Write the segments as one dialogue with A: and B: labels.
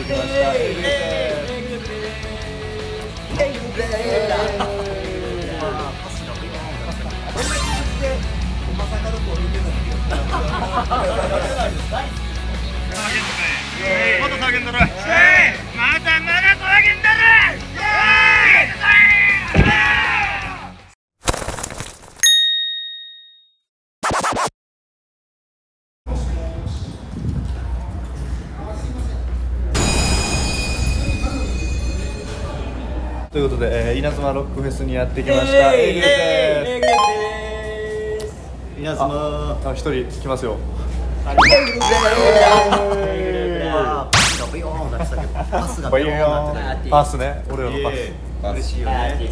A: ってきました A
B: グループ
C: また叫んだまだまだ叫んだ。
A: ということで、えー、稲妻ロックフェスにやってきました。A グループ
B: です。皆様
A: あ一人来ますよ。
B: あー
D: ビヨーン。なってたけどパスが
A: パスね俺らのパス
E: 嬉しい
B: よね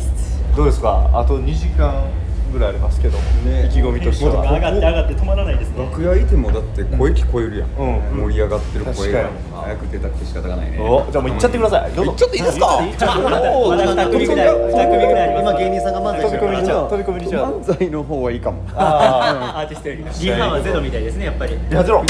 A: どうですかあと2時間ぐらいありますけど、
E: ね。意
A: 気込みとしては。上がって上
B: がって止まらないですね。楽
E: 屋いてもだって声聞こえるやん、
A: うん。
E: 盛り上がってる声が。早く出たくて仕方がないね。おじゃあもう行っちゃってください。どうぞちょっといいですか？ま
A: だ2組ぐらい2組ぐらい
B: 今芸人さんが漫才飛び込みにちゃう。
A: 飛び込みにちゃう。
E: 漫才の方はいいかも。
A: あ
B: アーティストより。リハはゼロみたいですねやっぱり。リ
A: あいやゼロ。ハ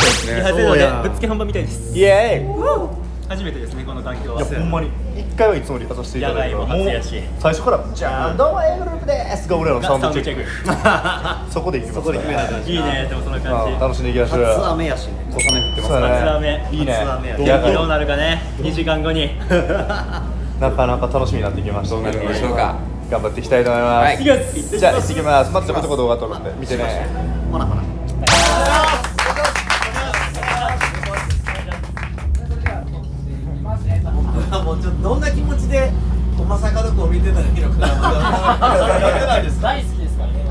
A: ゼロでぶっつ
B: け本番みたいです。
A: イエ
B: ーイ初めてですねこの環境は。いやほんまに。
A: 一回はいつもリハさせていただいても初や
B: し。もう
A: 最初から「じゃあどうも A グループです」が俺らのサウンドチ。ェックク そこでいきますそこで決めなあかんい
D: いね
B: でもそんな感じ。あ
A: 楽しんでいきましょう。初
D: 雨やしね。
E: 重ね振ってますね。初
A: 雨いいね。初雨やいやどうな
B: るかね。2時間後に。
A: なかなか楽しみになってきました。どうなるんでしょうか？頑張っていきたいと思います、はい。いき
B: ます。じゃあ行
A: ってきます。まずちょこちょこ動画撮るんで。見てね。
D: ほらほらどんな気持ちで
F: おまさかどこを見てた
D: ら
F: い
D: いのか？な
B: 大好きですからね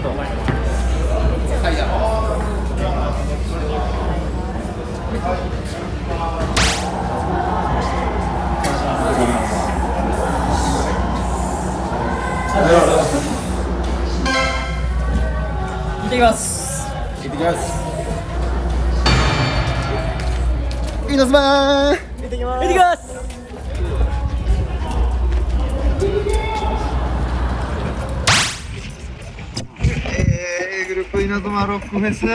B: 行
G: ってきます。
E: 行ってきます。
D: 皆様行ってきま
G: すえー、グ
C: ループ稲妻ロックフェス。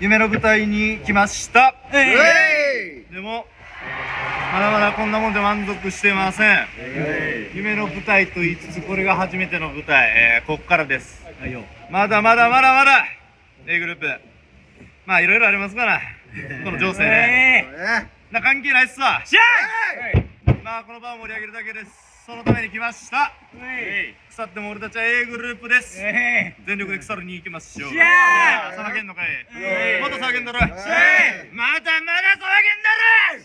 C: 夢の舞台に来ました。でもまだまだこんなもんで満足してません。夢の舞台と言いつつこれが初めての舞台、えー、こっからです。まだまだまだまだ。A グループ。まあいろいろありますから。この情勢ね。な関係ないっすわ。まあこの場を盛り上げるだけですそのために来ました。腐っても俺たちは A グループです。全
A: 力で腐るに行きましょう。
C: 騒げんのかい。また騒げんだろまだまだ騒げんだろ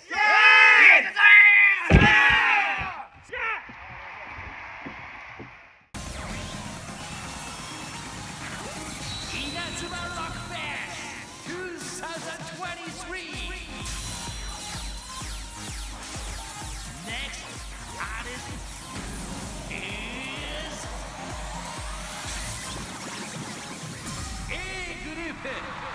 H: 2023 Yeah.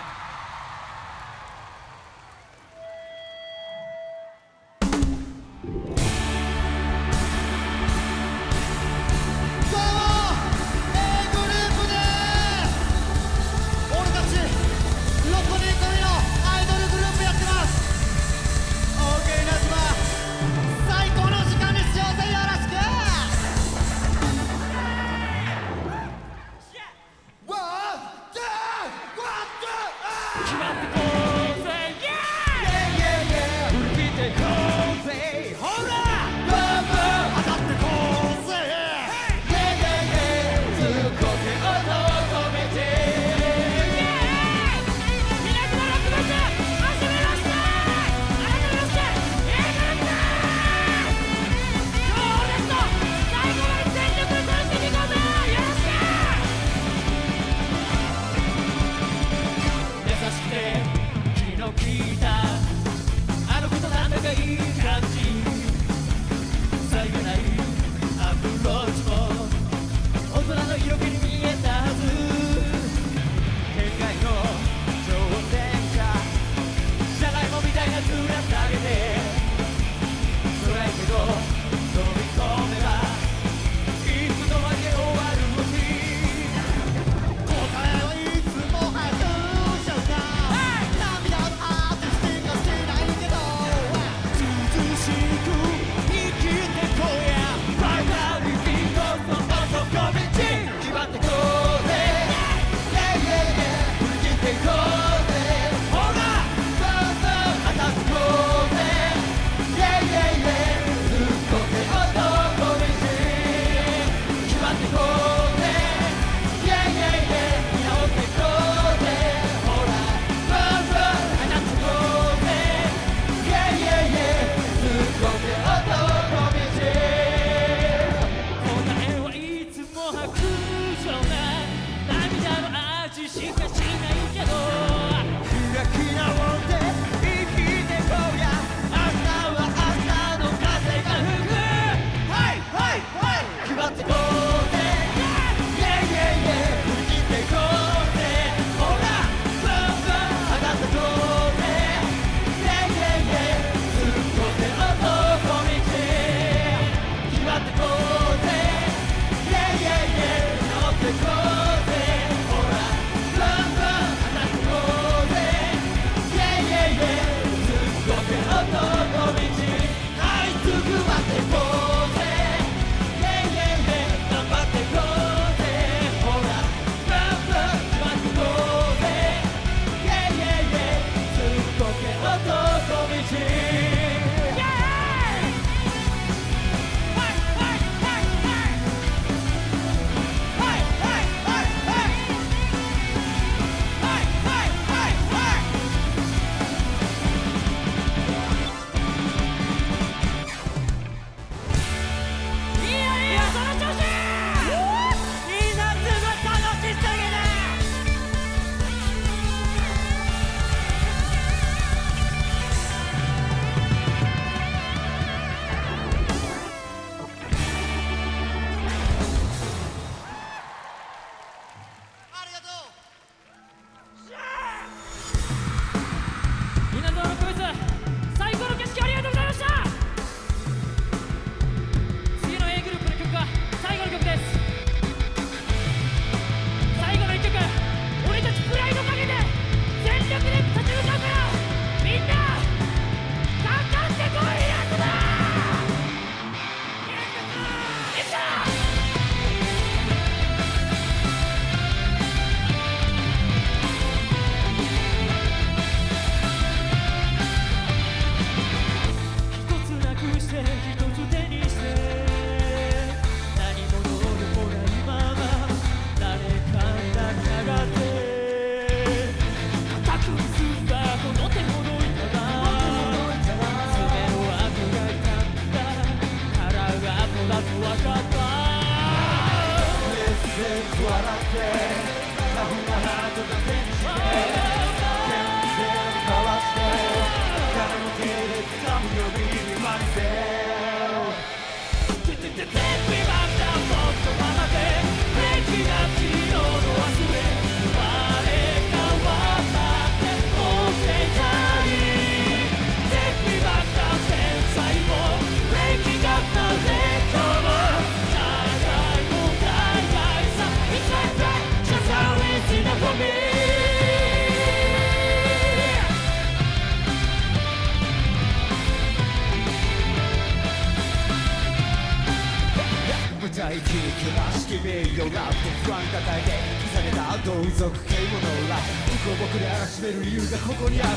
B: 民族敬語の裏向こう僕で荒らしめる理由がここにある。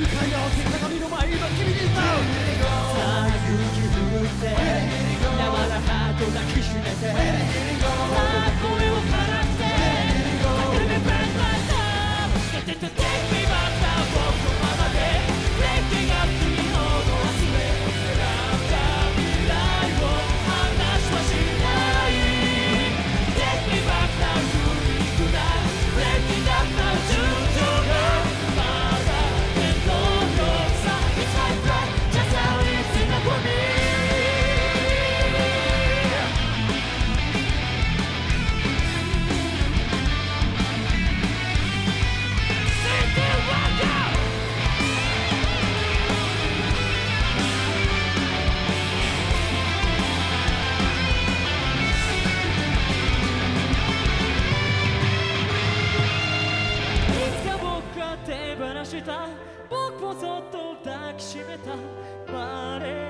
D: 向かい合わせ
B: 鏡の前は君に歌うさ
G: あ勇
B: 気振って
G: 柔らかく抱きしめて僕をそっと抱きしめたバレエ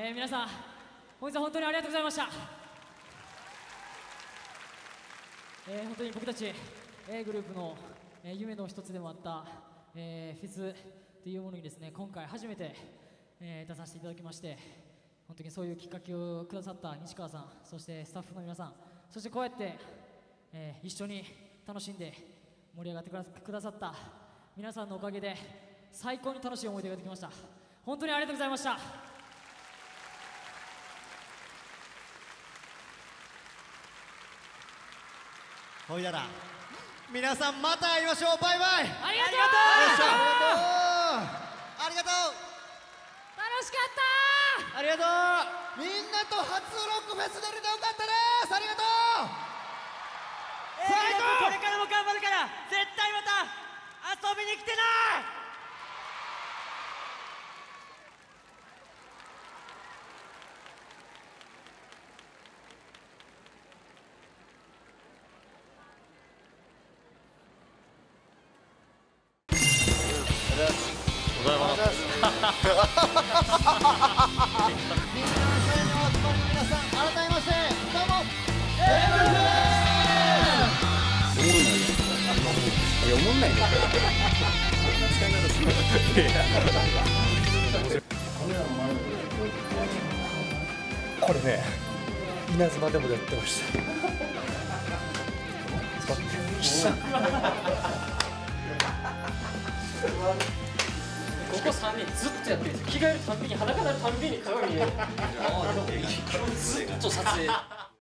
G: えー皆さん本日は本当にありがとうございました、えー本当に僕たち A グループの、えー夢の一つでもあった、えーフェスというものにですね今回初めて、えー出させていただきまして本当にそういうきっかけをくださった西川さんそしてスタッフの皆さんそしてこうやって、えー一緒に楽しんで盛り上がってくだくださった皆さんのおかげで最高に楽しい思い出ができました。本当にありがとうございました。
D: ほいだら。皆さんまた会いましょう。バイバイ。あ
G: りがとう。
D: ありがとう。
G: 楽しかっ
D: た。ありがとう。みんなと初ロックフェス出れてよかったです。ありがとう。
G: 最高これからも頑張るから絶対また遊びに来てな
A: これね稲妻でもやってました
G: ここ3人ずっとやってるんですよ。着替えるたんびに裸になるたんびに鏡見える。
D: ずっ
G: と撮影